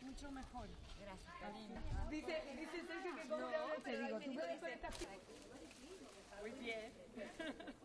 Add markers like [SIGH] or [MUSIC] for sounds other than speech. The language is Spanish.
Mucho mejor. Gracias, Dice, dice Sergio que no, Muy bien. [LAUGHS]